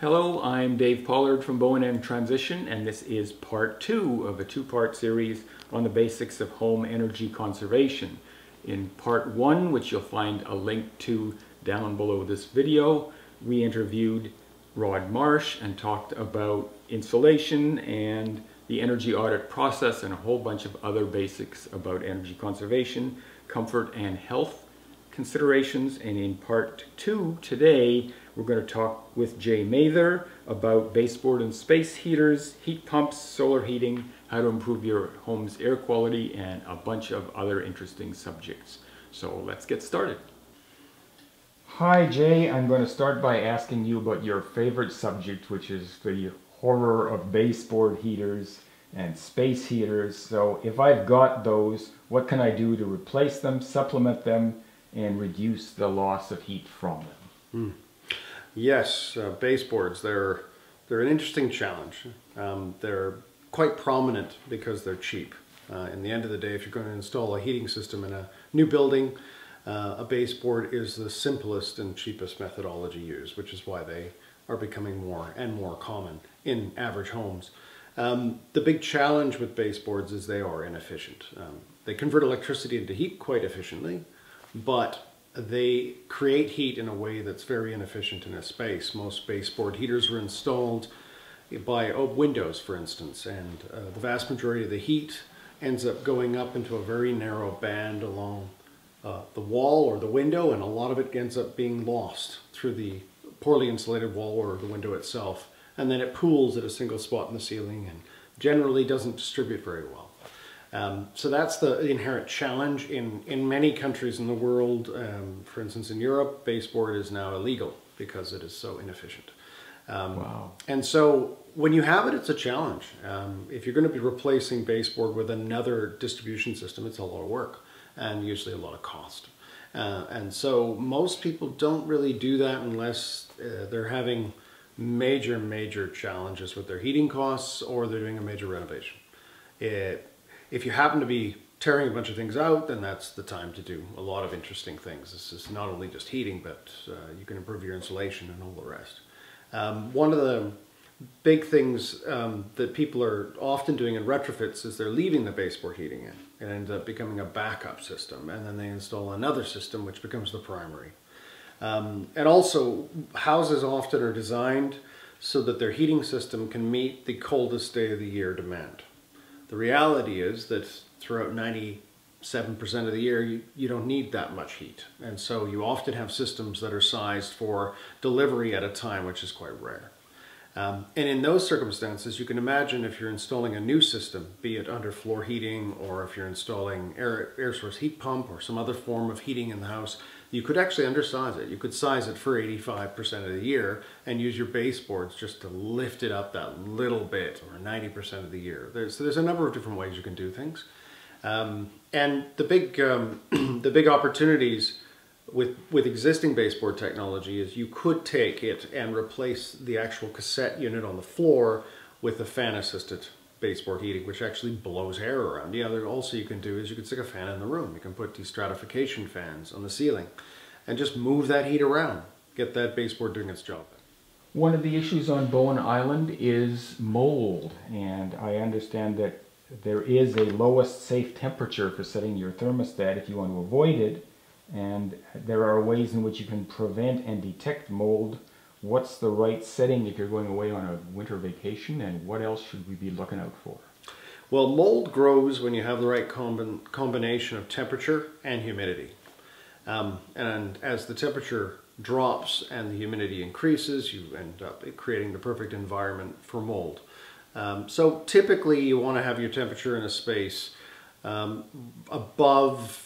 Hello, I'm Dave Pollard from Bowen in Transition, and this is part two of a two-part series on the basics of home energy conservation. In part one, which you'll find a link to down below this video, we interviewed Rod Marsh and talked about insulation and the energy audit process and a whole bunch of other basics about energy conservation, comfort and health considerations. And in part two today, we're going to talk with Jae Mather about baseboard and space heaters, heat pumps, solar heating, how to improve your home's air quality, and a bunch of other interesting subjects. So let's get started. Hi Jae, I'm going to start by asking you about your favorite subject, which is the horror of baseboard heaters and space heaters. So if I've got those, what can I do to replace them, supplement them, and reduce the loss of heat from them? Mm. Yes, uh, baseboards, they're, they're an interesting challenge. Um, they're quite prominent because they're cheap. Uh, in the end of the day, if you're going to install a heating system in a new building, uh, a baseboard is the simplest and cheapest methodology used, which is why they are becoming more and more common in average homes. Um, the big challenge with baseboards is they are inefficient. Um, they convert electricity into heat quite efficiently, but they create heat in a way that's very inefficient in a space. Most baseboard heaters were installed by windows, for instance, and uh, the vast majority of the heat ends up going up into a very narrow band along uh, the wall or the window, and a lot of it ends up being lost through the poorly insulated wall or the window itself. And then it pools at a single spot in the ceiling and generally doesn't distribute very well. Um, so that's the inherent challenge in, in many countries in the world. Um, for instance, in Europe, baseboard is now illegal because it is so inefficient. Um, wow. And so when you have it, it's a challenge. Um, if you're going to be replacing baseboard with another distribution system, it's a lot of work and usually a lot of cost. Uh, and so most people don't really do that unless uh, they're having major, major challenges with their heating costs or they're doing a major renovation. It, if you happen to be tearing a bunch of things out, then that's the time to do a lot of interesting things. This is not only just heating, but uh, you can improve your insulation and all the rest. Um, one of the big things um, that people are often doing in retrofits is they're leaving the baseboard heating in. It ends up becoming a backup system, and then they install another system which becomes the primary. Um, and also, houses often are designed so that their heating system can meet the coldest day of the year demand. The reality is that throughout 97% of the year, you, you don't need that much heat. And so you often have systems that are sized for delivery at a time, which is quite rare. Um, and in those circumstances, you can imagine if you're installing a new system, be it underfloor heating or if you're installing air, air source heat pump or some other form of heating in the house, you could actually undersize it. You could size it for 85% of the year and use your baseboards just to lift it up that little bit or 90% of the year. There's, so there's a number of different ways you can do things. Um, and the big, um, the big opportunities with, with existing baseboard technology is you could take it and replace the actual cassette unit on the floor with a fan assisted baseboard heating, which actually blows air around. The other also you can do is you can stick a fan in the room. You can put destratification fans on the ceiling and just move that heat around. Get that baseboard doing its job. One of the issues on Bowen Island is mold, and I understand that there is a lowest safe temperature for setting your thermostat if you want to avoid it, and there are ways in which you can prevent and detect mold what's the right setting if you're going away on a winter vacation and what else should we be looking out for? Well, mold grows when you have the right combi combination of temperature and humidity. Um, and as the temperature drops and the humidity increases, you end up creating the perfect environment for mold. Um, so typically you want to have your temperature in a space um, above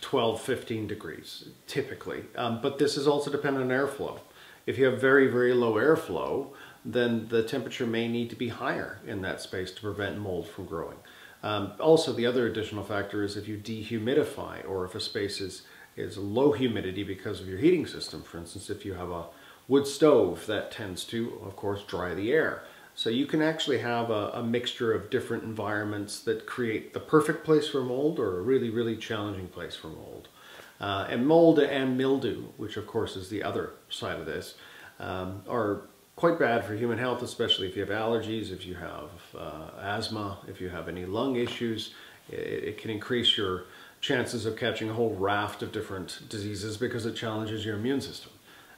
12, 15 degrees, typically. Um, but this is also dependent on airflow. If you have very, very low airflow, then the temperature may need to be higher in that space to prevent mold from growing. Um, also, the other additional factor is if you dehumidify or if a space is, is low humidity because of your heating system. For instance, if you have a wood stove, that tends to, of course, dry the air. So you can actually have a, a, mixture of different environments that create the perfect place for mold or a really, really challenging place for mold. Uh, and mold and mildew, which of course is the other side of this, um, are quite bad for human health, especially if you have allergies, if you have uh, asthma, if you have any lung issues. It, it, can increase your chances of catching a whole raft of different diseases because it challenges your immune system.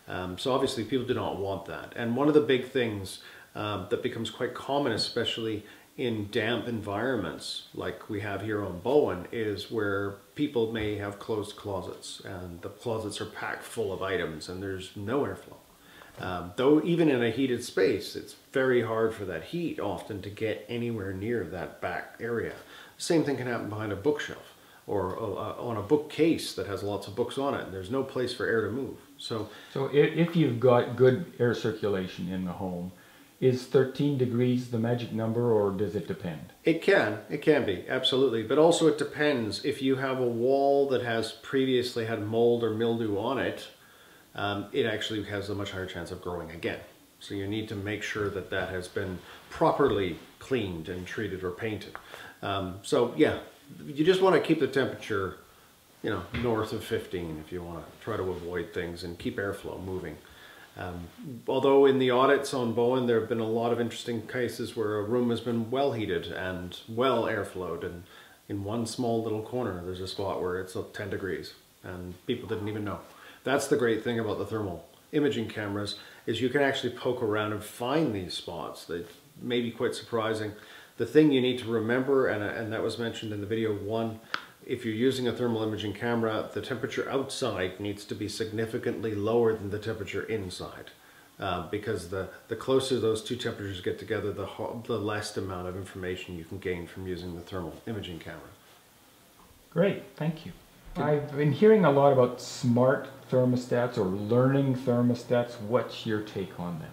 Um, so obviously people do not want that. And one of the big things um, that becomes quite common, especially in damp environments like we have here on Bowen is where people may have closed closets and the closets are packed full of items and there's no airflow. Um, though even in a heated space, it's very hard for that heat often to get anywhere near that back area. Same thing can happen behind a bookshelf or uh, on a bookcase that has lots of books on it. And there's no place for air to move. So, so if you've got good air circulation in the home, is 13 degrees the magic number or does it depend? It can, it can be, absolutely. But also it depends. If you have a wall that has previously had mold or mildew on it, um, it actually has a much higher chance of growing again. So you need to make sure that that has been properly cleaned and treated or painted. Um, so yeah, you just want to keep the temperature, you know, north of 15 if you want to try to avoid things and keep airflow moving. Um, although in the audits on Bowen, there have been a lot of interesting cases where a room has been well heated and well airflowed, and in one small little corner, there's a spot where it's 10 degrees, and people didn't even know. That's the great thing about the thermal imaging cameras, is you can actually poke around and find these spots. They may be quite surprising. The thing you need to remember, and, and that was mentioned in the video one, if you're using a thermal imaging camera, the temperature outside needs to be significantly lower than the temperature inside. Uh, because the, the closer those two temperatures get together, the, the less amount of information you can gain from using the thermal imaging camera. Great, thank you. I've been hearing a lot about smart thermostats or learning thermostats. What's your take on them?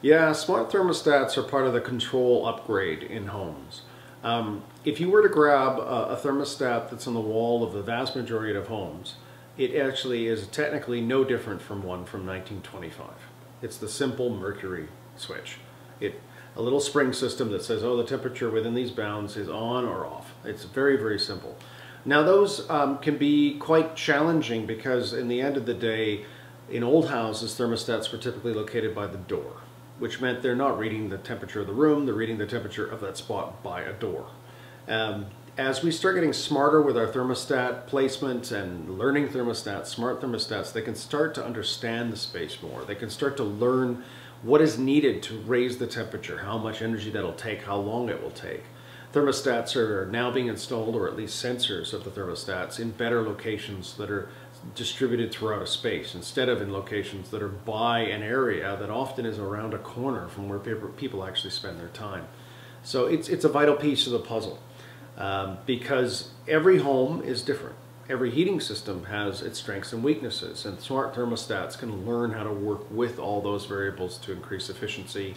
Yeah, smart thermostats are part of the control upgrade in homes. Um, if you were to grab a, a, thermostat that's on the wall of the vast majority of homes, it actually is technically no different from one from 1925. It's the simple mercury switch. It a little spring system that says, oh, the temperature within these bounds is on or off. It's very, very simple. Now those um, can be quite challenging because in the end of the day, in old houses, thermostats were typically located by the door which meant they're not reading the temperature of the room, they're reading the temperature of that spot by a door. Um, as we start getting smarter with our thermostat placement and learning thermostats, smart thermostats, they can start to understand the space more. They can start to learn what is needed to raise the temperature, how much energy that'll take, how long it will take. Thermostats are now being installed, or at least sensors of the thermostats, in better locations that are distributed throughout a space instead of in locations that are by an area that often is around a corner from where people actually spend their time. So it's, it's a vital piece of the puzzle um, because every home is different. Every heating system has its strengths and weaknesses and smart thermostats can learn how to work with all those variables to increase efficiency,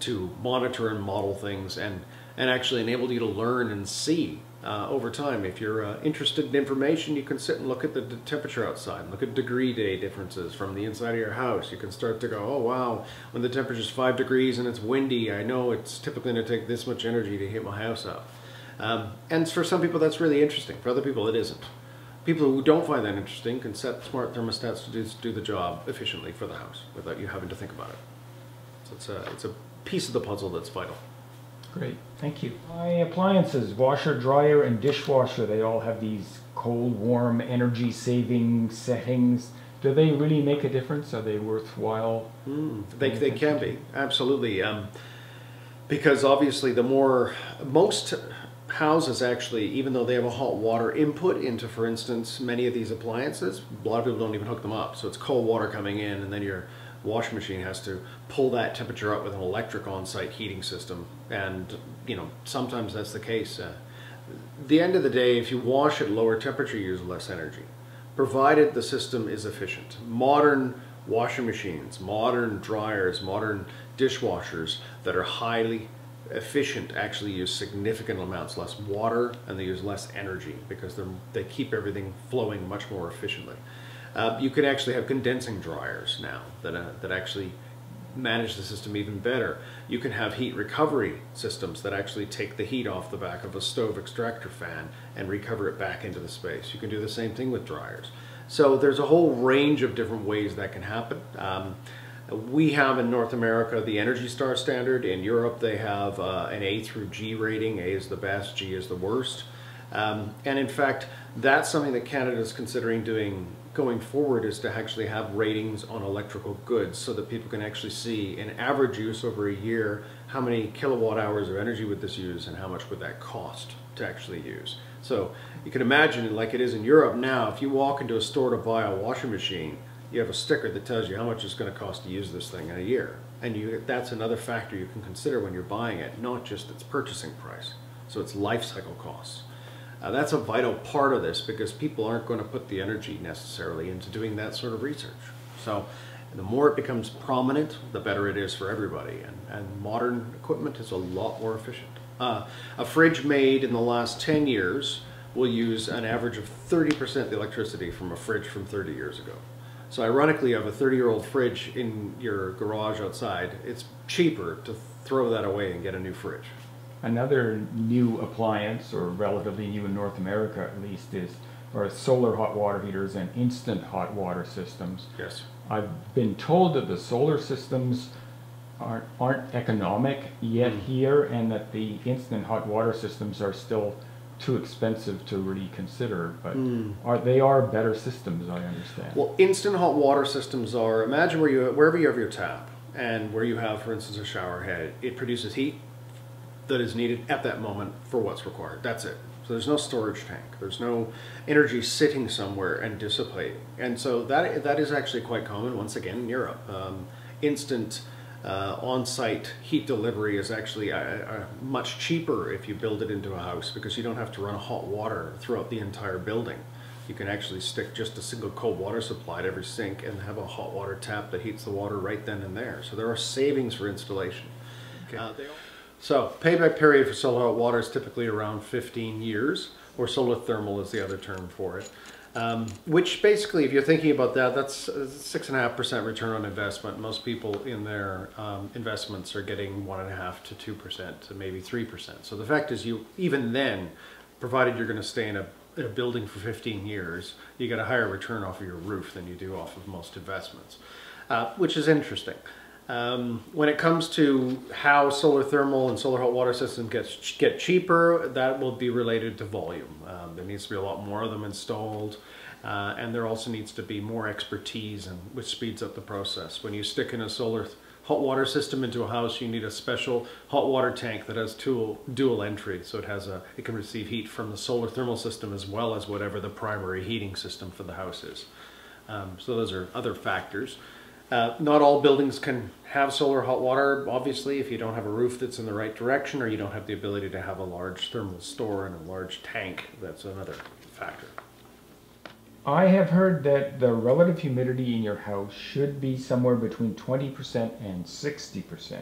to monitor and model things and, and actually enable you to learn and see uh, over time. If you're uh, interested in information, you can sit and look at the temperature outside, look at degree day differences from the inside of your house. You can start to go, oh wow, when the temperature is five degrees and it's windy, I know it's typically going to take this much energy to heat my house up. Um, and for some people that's really interesting, for other people it isn't. People who don't find that interesting can set smart thermostats to do, do the job efficiently for the house without you having to think about it. So it's a, it's a piece of the puzzle that's vital. Great, thank you. My appliances, washer, dryer, and dishwasher, they all have these cold, warm, energy saving settings. Do they really make a difference? Are they worthwhile? Mm, they, they can be, absolutely. Um, because obviously the more, most houses actually, even though they have a hot water input into, for instance, many of these appliances, a lot of people don't even hook them up. So it's cold water coming in and then you're washing machine has to pull that temperature up with an electric on-site heating system. And you know sometimes that's the case. Uh, the end of the day if you wash at lower temperature you use less energy provided the system is efficient. Modern washing machines modern dryers modern dishwashers that are highly efficient actually use significant amounts less water and they use less energy because they keep everything flowing much more efficiently uh, you can actually have condensing dryers now that, uh, that actually manage the system even better. You can have heat recovery systems that actually take the heat off the back of a stove extractor fan and recover it back into the space. You can do the same thing with dryers. So there's a whole range of different ways that can happen. Um, We have in North America the Energy Star standard. In Europe, they have uh, an A through G rating. A is the best, G is the worst. Um, and in fact, that's something that Canada is considering doing going forward is to actually have ratings on electrical goods so that people can actually see in average use over a year how many kilowatt hours of energy would this use and how much would that cost to actually use. So you can imagine like it is in Europe now, if you walk into a store to buy a washing machine, you have a sticker that tells you how much it's going to cost to use this thing in a year. And you, that's another factor you can consider when you're buying it, not just its purchasing price. So it's life cycle costs. Uh, that's a vital part of this because people aren't going to put the energy necessarily into doing that sort of research. So the more it becomes prominent, the better it is for everybody. And, and modern equipment is a lot more efficient. Uh, a fridge made in the last 10 years will use an average of 30% the electricity from a fridge from 30 years ago. So ironically, you have a 30-year-old fridge in your garage outside. It's cheaper to throw that away and get a new fridge. Another new appliance, or relatively new in North America at least, is are solar hot water heaters and instant hot water systems. Yes. I've been told that the solar systems aren't, aren't economic yet mm. here and that the instant hot water systems are still too expensive to really consider, but mm. are they are better systems, I understand. Well, instant hot water systems are imagine where you wherever you have your tap and where you have, for instance, a shower head, it produces heat that is needed at that moment for what's required. That's it. So there's no storage tank. There's no energy sitting somewhere and dissipating. And so that that is actually quite common once again in Europe. Um, instant uh, on-site heat delivery is actually uh, uh, much cheaper if you build it into a house because you don't have to run hot water throughout the entire building. You can actually stick just a single cold water supply at every sink and have a hot water tap that heats the water right then and there. So there are savings for installation. Okay. Uh, so payback period for solar hot water is typically around 15 years, or solar thermal is the other term for it. Um, which basically, if you're thinking about that, that's six and a half percent return on investment. Most people in their um, investments are getting one and a half to two percent to maybe three percent. So the fact is, you even then, provided you're going to stay in a, in a building for 15 years, you get a higher return off of your roof than you do off of most investments, uh, which is interesting. Um, when it comes to how solar thermal and solar hot water systems get, get cheaper, that will be related to volume. Um, there needs to be a lot more of them installed. Uh, and there also needs to be more expertise, and which speeds up the process. When you stick in a solar hot water system into a house, you need a special hot water tank that has dual, dual entry, so it has a it can receive heat from the solar thermal system as well as whatever the primary heating system for the house is. Um, so those are other factors. Uh, not all buildings can have solar hot water, obviously, if you don't have a roof that's in the right direction or you don't have the ability to have a large thermal store and a large tank. That's another factor. I have heard that the relative humidity in your house should be somewhere between 20% and 60%.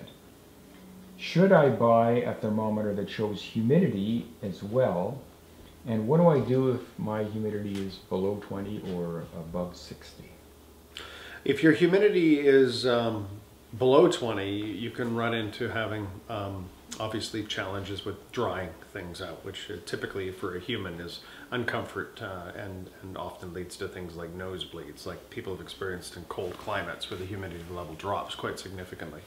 Should I buy a thermometer that shows humidity as well? And what do I do if my humidity is below 20 or above 60? If your humidity is um, below 20, you can run into having um, obviously challenges with drying things out, which typically for a human is uncomfort uh, and, and often leads to things like nosebleeds, like people have experienced in cold climates where the humidity level drops quite significantly.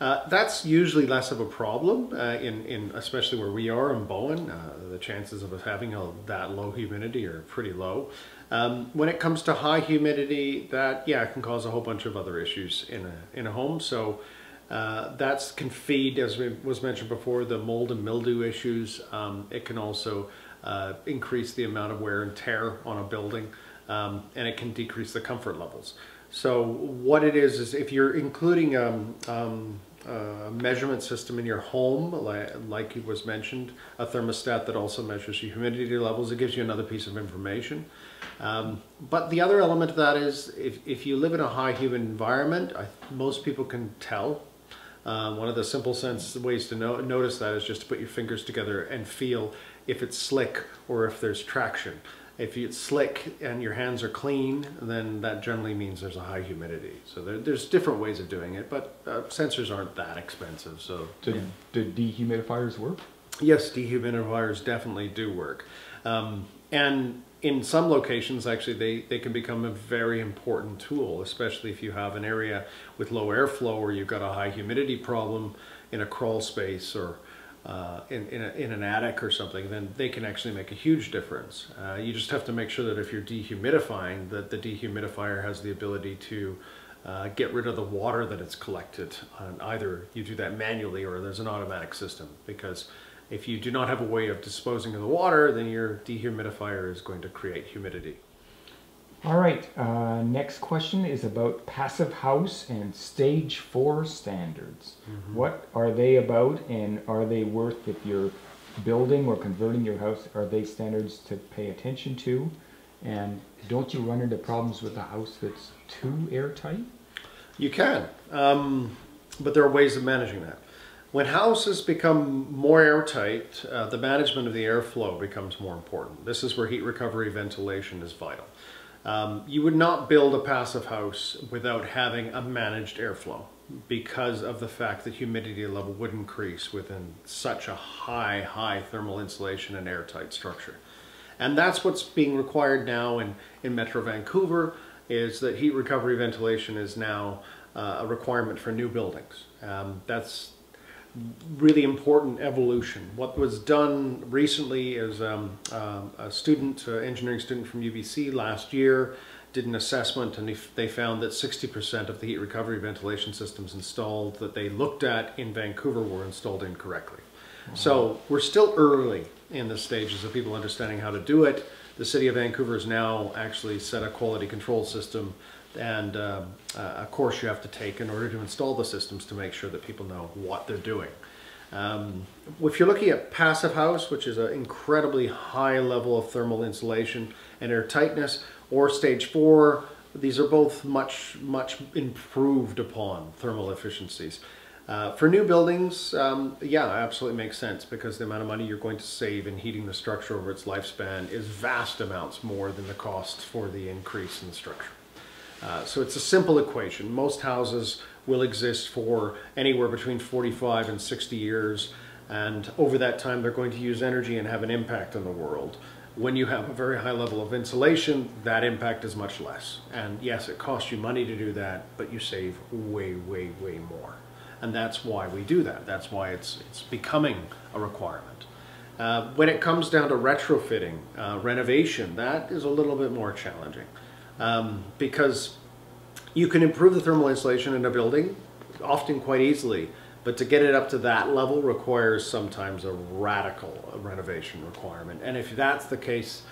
Uh, that's usually less of a problem uh, in, in especially where we are in Bowen. Uh, the chances of us having a, that low humidity are pretty low. Um, when it comes to high humidity, that yeah can cause a whole bunch of other issues in a in a home. So uh, that can feed, as was mentioned before, the mold and mildew issues. Um, it can also uh, increase the amount of wear and tear on a building, um, and it can decrease the comfort levels. So what it is is if you're including um, a measurement system in your home, like, like it was mentioned, a thermostat that also measures your humidity levels, it gives you another piece of information. Um, but the other element of that is if, if you live in a high humid environment, I, most people can tell. Uh, one of the simple sense ways to no, notice that is just to put your fingers together and feel if it's slick or if there's traction. If it's slick and your hands are clean, then that generally means there's a high humidity. So there, there's different ways of doing it, but uh, sensors aren't that expensive. So do, yeah. do dehumidifiers work? Yes, dehumidifiers definitely do work. Um, and in some locations, actually, they, they can become a very important tool, especially if you have an area with low airflow or you've got a high humidity problem in a crawl space or uh, in, in, a, in, an attic or something, then they can actually make a huge difference. Uh, you just have to make sure that if you're dehumidifying, that the dehumidifier has the ability to uh, get rid of the water that it's collected. Either you do that manually or there's an automatic system because if you do not have a way of disposing of the water, then your dehumidifier is going to create humidity. All right, uh, next question is about Passive House and Stage 4 standards. Mm -hmm. What are they about and are they worth, if you're building or converting your house, are they standards to pay attention to? And don't you run into problems with a house that's too airtight? You can, um, but there are ways of managing that. When houses become more airtight, uh, the management of the airflow becomes more important. This is where heat recovery ventilation is vital. Um, you would not build a passive house without having a managed airflow because of the fact that humidity level would increase within such a high, high thermal insulation and airtight structure. And that's what's being required now in, in Metro Vancouver is that heat recovery ventilation is now uh, a requirement for new buildings. Um, that's really important evolution. What was done recently is um, uh, a student, uh, engineering student from UBC last year did an assessment and they found that 60% of the heat recovery ventilation systems installed that they looked at in Vancouver were installed incorrectly. Wow. So we're still early in the stages of people understanding how to do it. The city of Vancouver has now actually set a quality control system and um, a course you have to take in order to install the systems to make sure that people know what they're doing. Um, if you're looking at Passive House, which is an incredibly high level of thermal insulation and air tightness, or Stage 4, these are both much, much improved upon thermal efficiencies. Uh, for new buildings, um, yeah, absolutely makes sense because the amount of money you're going to save in heating the structure over its lifespan is vast amounts more than the cost for the increase in the structure. Uh, so it's a simple equation. Most houses will exist for anywhere between 45 and 60 years and over that time they're going to use energy and have an impact on the world. When you have a very high level of insulation, that impact is much less. And yes, it costs you money to do that, but you save way, way, way more. And that's why we do that. That's why it's, it's becoming a requirement. Uh, when it comes down to retrofitting, uh, renovation, that is a little bit more challenging um, because you can improve the thermal insulation in a building often quite easily, but to get it up to that level requires sometimes a radical renovation requirement. And if that's the case,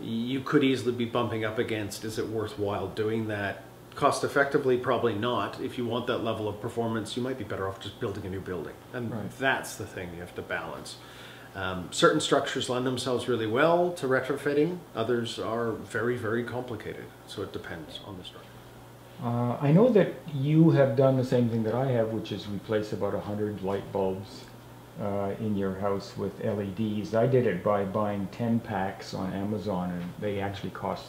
you could easily be bumping up against, is it worthwhile doing that? Cost effectively, probably not. If you want that level of performance, you might be better off just building a new building. And right. that's the thing you have to balance. Um, certain structures lend themselves really well to retrofitting. Others are very, very complicated. So it depends on the structure. Uh, I know that you have done the same thing that I have, which is replace about 100 light bulbs uh, in your house with LEDs. I did it by buying 10 packs on Amazon, and they actually cost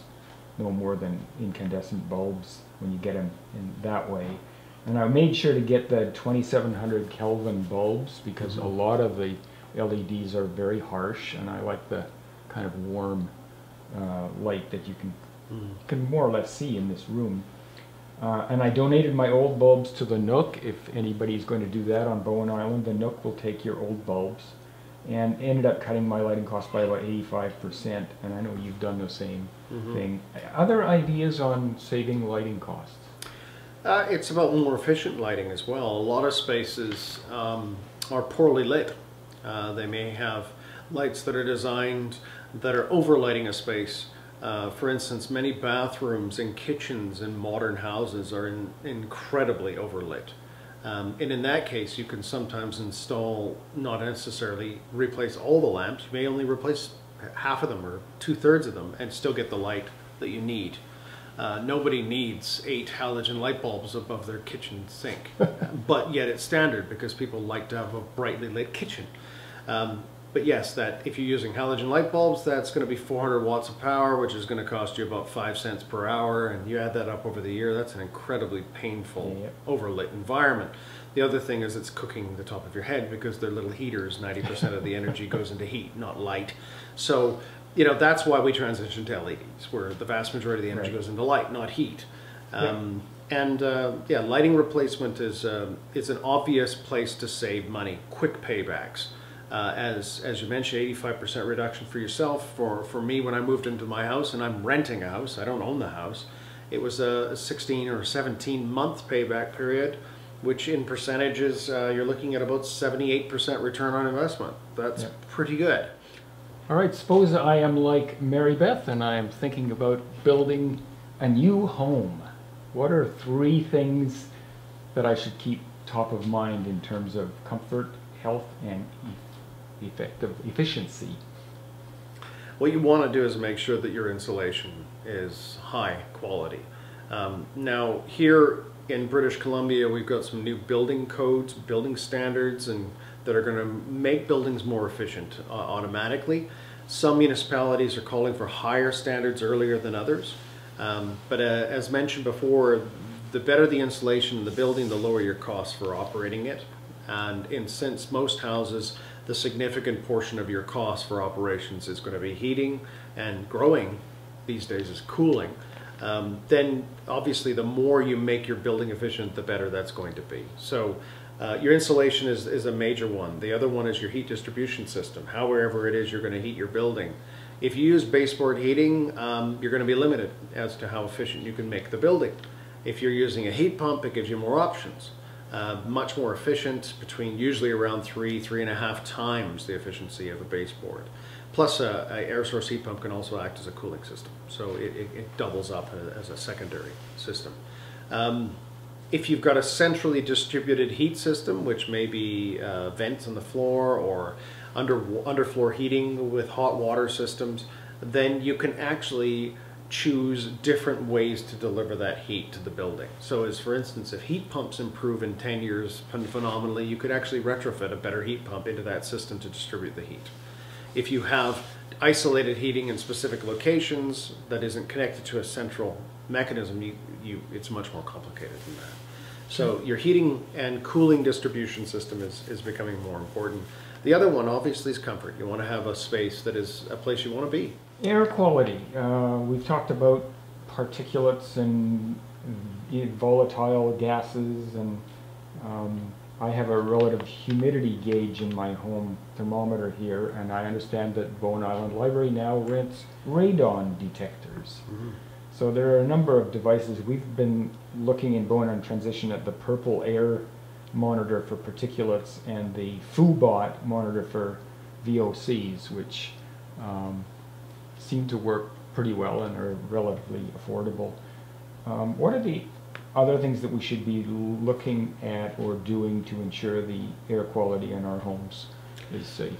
no more than incandescent bulbs when you get them in that way. And I made sure to get the 2700 Kelvin bulbs because mm -hmm. a lot of the LEDs are very harsh, and I like the kind of warm uh, light that you can mm. can more or less see in this room. Uh, and I donated my old bulbs to the Nook. If anybody's going to do that on Bowen Island, the Nook will take your old bulbs. And ended up cutting my lighting cost by about 85%. And I know you've done the same mm -hmm. thing. Other ideas on saving lighting costs? Uh, it's about more efficient lighting as well. A lot of spaces um, are poorly lit. Uh, they may have lights that are designed that are overlighting a space. Uh, for instance, many bathrooms and kitchens in modern houses are in, incredibly overlit. Um, and in that case, you can sometimes install, not necessarily replace all the lamps, you may only replace half of them or two-thirds of them and still get the light that you need. Uh, nobody needs eight halogen light bulbs above their kitchen sink, but yet it's standard because people like to have a brightly lit kitchen. Um, but yes, that if you're using halogen light bulbs, that's going to be 400 watts of power, which is going to cost you about five cents per hour. And you add that up over the year, that's an incredibly painful, yep. overlit environment. The other thing is it's cooking the top of your head because they're little heaters. 90% of the energy goes into heat, not light. So you know, that's why we transitioned to LEDs, where the vast majority of the energy Right. goes into light, not heat. Um, And uh, yeah, lighting replacement is um is an obvious place to save money, quick paybacks. Uh, as as you mentioned, 85% reduction for yourself. For for me, when I moved into my house and I'm renting a house, I don't own the house. It was a 16 or 17 month payback period, which in percentages uh, you're looking at about 78% return on investment. That's Yeah. pretty good. All right, suppose I am like Meribeth and I am thinking about building a new home. What are three things that I should keep top of mind in terms of comfort, health, and effective efficiency? What you want to do is make sure that your insulation is high quality. Um, now, here in British Columbia, we've got some new building codes, building standards, and that are going to make buildings more efficient uh, automatically. Some municipalities are calling for higher standards earlier than others. Um, but uh, as mentioned before, the better the insulation in the building, the lower your costs for operating it. And in since most houses, the significant portion of your cost for operations is going to be heating and growing these days is cooling. Um, then obviously the more you make your building efficient, the better that's going to be. So uh, your insulation is, is a major one. The other one is your heat distribution system. However it is you're going to heat your building. If you use baseboard heating, um, you're going to be limited as to how efficient you can make the building. If you're using a heat pump, it gives you more options. Uh, much more efficient, between usually around three, three and a half times the efficiency of a baseboard. Plus, a, a air source heat pump can also act as a cooling system, so it, it, it doubles up as a secondary system. Um, if you've got a centrally distributed heat system, which may be uh, vents on the floor or under underfloor heating with hot water systems, then you can actually choose different ways to deliver that heat to the building. So as for instance, if heat pumps improve in 10 years phenomenally, you could actually retrofit a better heat pump into that system to distribute the heat. If you have isolated heating in specific locations that isn't connected to a central mechanism, you, you, it's much more complicated than that. So your heating and cooling distribution system is, is becoming more important. The other one obviously is comfort. You want to have a space that is a place you want to be. Air quality. Uh, we've talked about particulates and volatile gases, and um, I have a relative humidity gauge in my home thermometer here, and I understand that Bowen Island Library now rents radon detectors. So there are a number of devices. We've been looking in Bowen in Transition at the purple air monitor for particulates and the Foobot monitor for VOCs, which um, seem to work pretty well and are relatively affordable. Um, what are the other things that we should be looking at or doing to ensure the air quality in our homes is safe?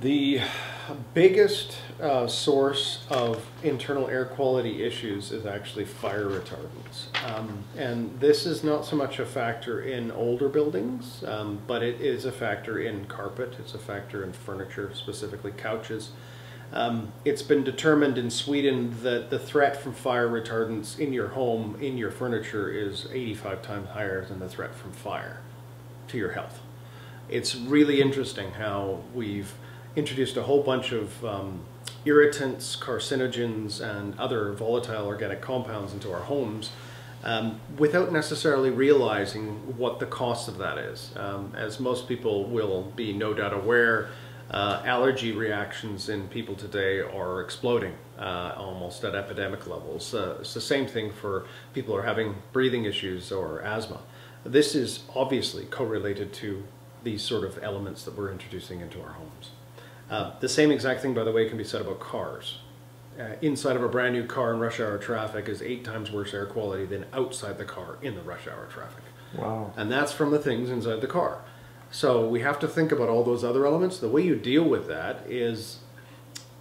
The biggest uh, source of internal air quality issues is actually fire retardants. Um, and this is not so much a factor in older buildings, um, but it is a factor in carpet, it's a factor in furniture, specifically couches. Um, it's been determined in Sweden that the threat from fire retardants in your home, in your furniture, is 85 times higher than the threat from fire to your health. It's really interesting how we've introduced a whole bunch of um, irritants, carcinogens, and other volatile organic compounds into our homes um, without necessarily realizing what the cost of that is. Um, as most people will be no doubt aware, uh, allergy reactions in people today are exploding uh, almost at epidemic levels. Uh, it's the same thing for people who are having breathing issues or asthma. This is obviously correlated to these sort of elements that we're introducing into our homes. Uh, the same exact thing, by the way, can be said about cars. Uh, inside of a brand new car in rush hour traffic is eight times worse air quality than outside the car in the rush hour traffic. Wow. And that's from the things inside the car. So we have to think about all those other elements. The way you deal with that is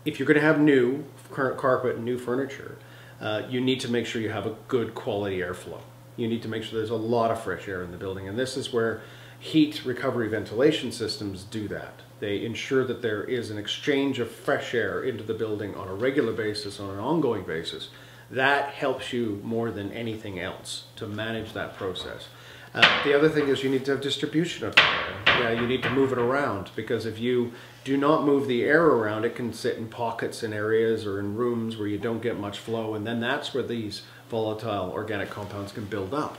if you're going to have new current carpet and new furniture, uh, you need to make sure you have a good quality airflow. You need to make sure there's a lot of fresh air in the building. And this is where heat recovery ventilation systems do that. They ensure that there is an exchange of fresh air into the building on a regular basis, on an ongoing basis. That helps you more than anything else to manage that process. Uh, the other thing is you need to have distribution of the air. Yeah, you need to move it around because if you do not move the air around, it can sit in pockets in areas or in rooms where you don't get much flow, and then that's where these volatile organic compounds can build up.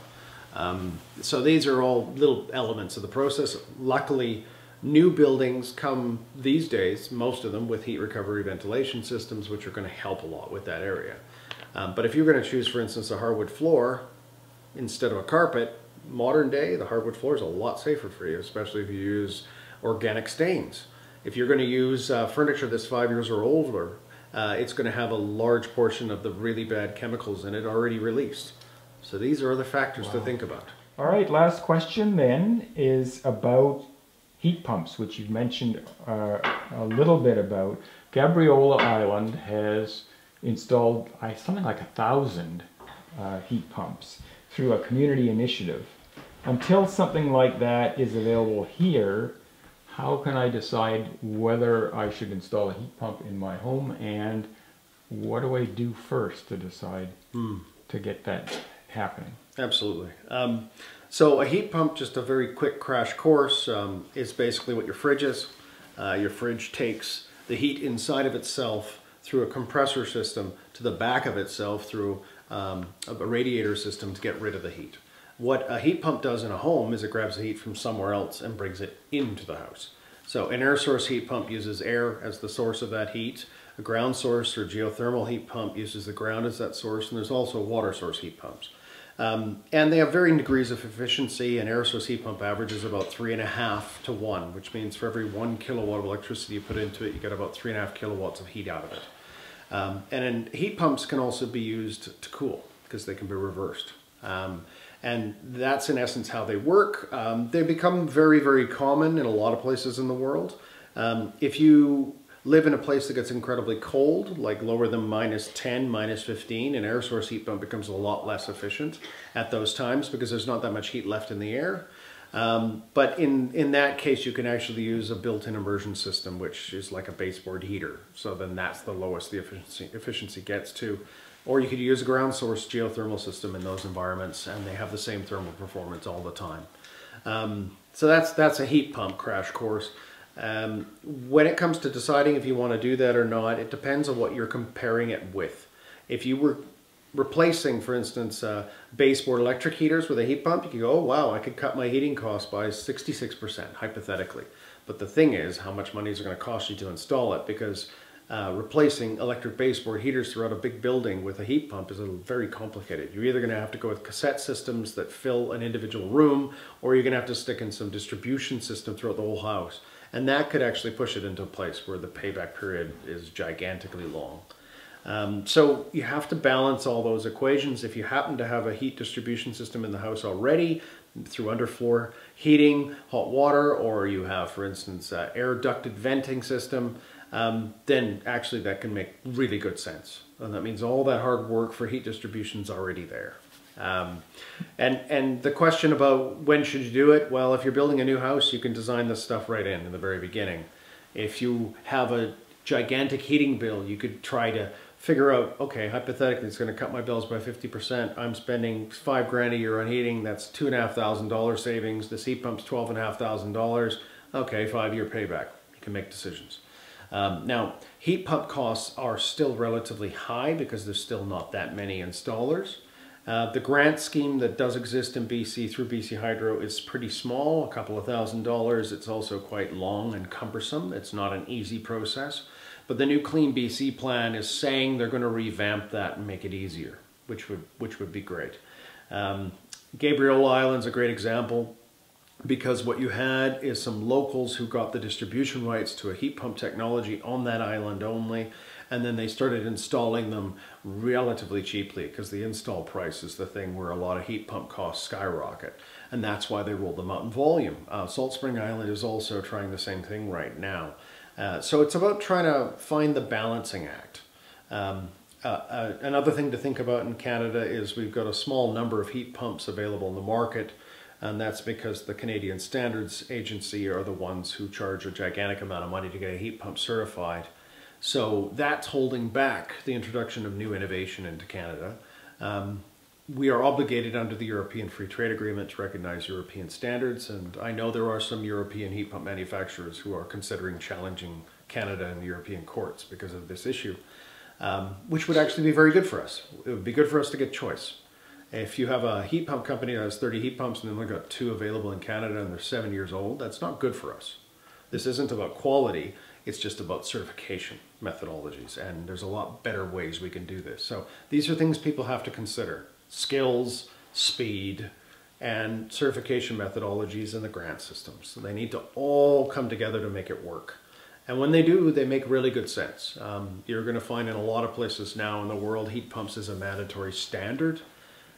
Um, so these are all little elements of the process. Luckily, new buildings come these days, most of them with heat recovery ventilation systems, which are going to help a lot with that area. Um, but if you're going to choose, for instance, a hardwood floor instead of a carpet, modern day, the hardwood floor is a lot safer for you, especially if you use organic stains. If you're going to use uh, furniture that's five years or older, uh, it's going to have a large portion of the really bad chemicals in it already released. So these are other factors wow. to think about. All right, last question then is about heat pumps, which you've mentioned uh, a little bit about. Gabriola Island has installed something like a thousand uh, heat pumps through a community initiative. Until something like that is available here, how can I decide whether I should install a heat pump in my home and what do I do first to decide hmm. to get that happening? Absolutely. Um, so a heat pump, just a very quick crash course, um, is basically what your fridge is. Uh, your fridge takes the heat inside of itself through a compressor system to the back of itself through um, a radiator system to get rid of the heat. What a heat pump does in a home is it grabs the heat from somewhere else and brings it into the house. So an air source heat pump uses air as the source of that heat. A ground source or geothermal heat pump uses the ground as that source, and there's also water source heat pumps. Um, and they have varying degrees of efficiency. An air source heat pump averages about three and a half to one, which means for every one kilowatt of electricity you put into it, you get about three and a half kilowatts of heat out of it. Um, and heat pumps can also be used to cool because they can be reversed. Um, and that's in essence how they work. Um, they become very, very common in a lot of places in the world. Um, if you live in a place that gets incredibly cold, like lower than minus 10, minus 15, an air source heat pump becomes a lot less efficient at those times because there's not that much heat left in the air. Um, but in, in that case, you can actually use a built-in immersion system, which is like a baseboard heater. So then that's the lowest the efficiency, efficiency gets to. Or you could use a ground source geothermal system in those environments and they have the same thermal performance all the time. Um, so that's, that's a heat pump crash course. Um, when it comes to deciding if you want to do that or not, it depends on what you're comparing it with. If you were replacing, for instance, uh, baseboard electric heaters with a heat pump, you could go, oh wow, I could cut my heating costs by 66%, hypothetically. But the thing is, how much money is it going to cost you to install it? Because uh, replacing electric baseboard heaters throughout a big building with a heat pump is very complicated. You're either going to have to go with cassette systems that fill an individual room, or you're going to have to stick in some distribution system throughout the whole house. And that could actually push it into a place where the payback period is gigantically long. Um, so you have to balance all those equations. If you happen to have a heat distribution system in the house already through underfloor heating, hot water, or you have, for instance, uh, air ducted venting system, um, then actually that can make really good sense. And that means all that hard work for heat distribution is already there. Um, and, and the question about when should you do it? Well, if you're building a new house, you can design this stuff right in, in the very beginning. If you have a gigantic heating bill, you could try to figure out, okay, hypothetically, it's going to cut my bills by 50%. I'm spending five grand a year on heating. That's two and a half thousand dollar savings. The heat pump's twelve and a half thousand dollars. Okay, five year payback. You can make decisions. Um, now, heat pump costs are still relatively high because there's still not that many installers. Uh, the grant scheme that does exist in BC through BC Hydro is pretty small, a couple of thousand dollars. It's also quite long and cumbersome. It's not an easy process. But the new Clean BC plan is saying they're going to revamp that and make it easier, which would, which would be great. Um, Gabriola Island's a great example because what you had is some locals who got the distribution rights to a heat pump technology on that island only and then they started installing them relatively cheaply because the install price is the thing where a lot of heat pump costs skyrocket and that's why they rolled them out in volume. Uh, Salt Spring Island is also trying the same thing right now. Uh, so it's about trying to find the balancing act. Um, uh, uh, another thing to think about in Canada is we've got a small number of heat pumps available in the market and that's because the Canadian Standards Agency are the ones who charge a gigantic amount of money to get a heat pump certified. So that's holding back the introduction of new innovation into Canada. Um, we are obligated under the European Free Trade Agreement to recognize European standards, and I know there are some European heat pump manufacturers who are considering challenging Canada in the European courts because of this issue, um, which would actually be very good for us. It would be good for us to get choice. If you have a heat pump company that has 30 heat pumps and then they've got two available in Canada and they're seven years old, that's not good for us. This isn't about quality, it's just about certification methodologies, and there's a lot better ways we can do this. So these are things people have to consider. Skills, speed, and certification methodologies in the grant systems. So they need to all come together to make it work. And when they do, they make really good sense. Um, you're going to find in a lot of places now in the world, heat pumps is a mandatory standard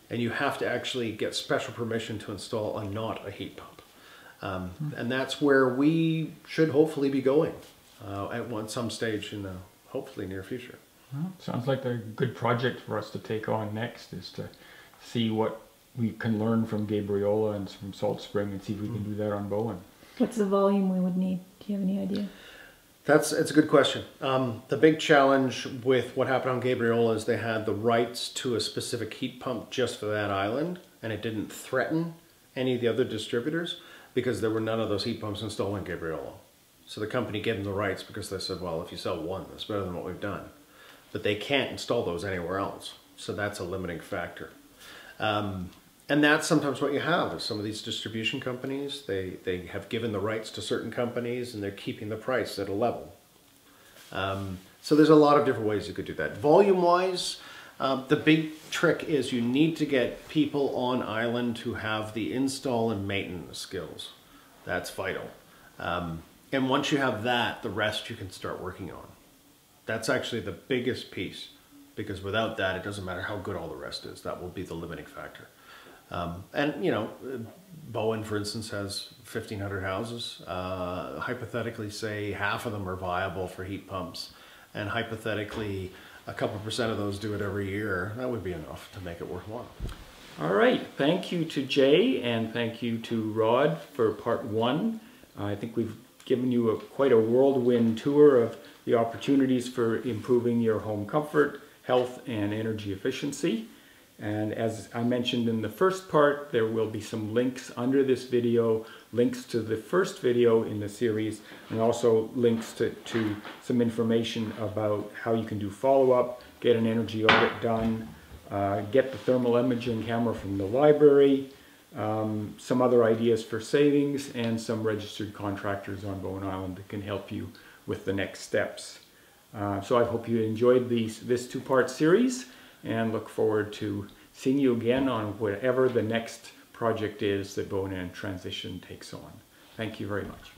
and you have to actually get special permission to install a not a heat pump. Um, and that's where we should hopefully be going uh, at one some stage in the hopefully near future. Well, sounds like a good project for us to take on next is to see what we can learn from Gabriola and from Salt Spring and see if we can do that on Bowen. What's the volume we would need? Do you have any idea? That's it's a good question. Um, the big challenge with what happened on Gabriola is they had the rights to a specific heat pump just for that island, and it didn't threaten any of the other distributors because there were none of those heat pumps installed in Gabriola. So the company gave them the rights because they said, well, if you sell one, that's better than what we've done. But they can't install those anywhere else. So that's a limiting factor. Um, and that's sometimes what you have is some of these distribution companies they they have given the rights to certain companies and they're keeping the price at a level. Um, so there's a lot of different ways you could do that. Volume wise um, the big trick is you need to get people on island who have the install and maintenance skills. That's vital. Um, and once you have that the rest you can start working on that's actually the biggest piece because without that it doesn't matter how good all the rest is that will be the limiting factor um, and you know, Bowen, for instance, has 1,500 houses. Uh, hypothetically, say half of them are viable for heat pumps, and hypothetically, a couple percent of those do it every year. That would be enough to make it worthwhile. All right. Thank you to Jae and thank you to Rod for part one. Uh, I think we've given you a, quite a whirlwind tour of the opportunities for improving your home comfort, health, and energy efficiency. And as I mentioned in the first part, there will be some links under this video, links to the first video in the series, and also links to, to some information about how you can do follow-up, get an energy audit done, uh, get the thermal imaging camera from the library, um, some other ideas for savings, and some registered contractors on Bowen Island that can help you with the next steps. Uh, so I hope you enjoyed these, this two-part series and look forward to seeing you again on whatever the next project is that Bowen Transition takes on. Thank you very much.